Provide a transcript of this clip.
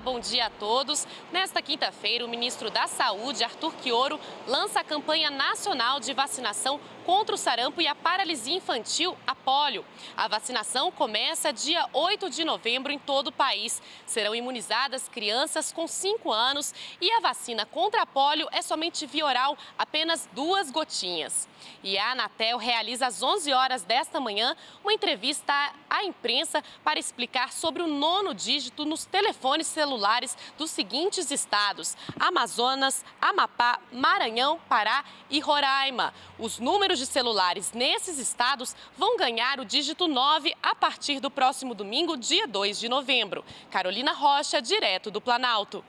bom dia a todos. Nesta quinta-feira, o ministro da Saúde, Arthur Quioro, lança a campanha nacional de vacinação contra o sarampo e a paralisia infantil, a polio. A vacinação começa dia 8 de novembro em todo o país. Serão imunizadas crianças com 5 anos e a vacina contra a polio é somente via oral, apenas duas gotinhas. E a Anatel realiza às 11 horas desta manhã uma entrevista à imprensa para explicar sobre o nono dígito nos telefones celulares dos seguintes estados: Amazonas, Amapá, Maranhão, Pará e Roraima. Os números de celulares nesses estados vão ganhar o dígito 9 a partir do próximo domingo, dia 2 de novembro. Carolina Rocha, direto do Planalto.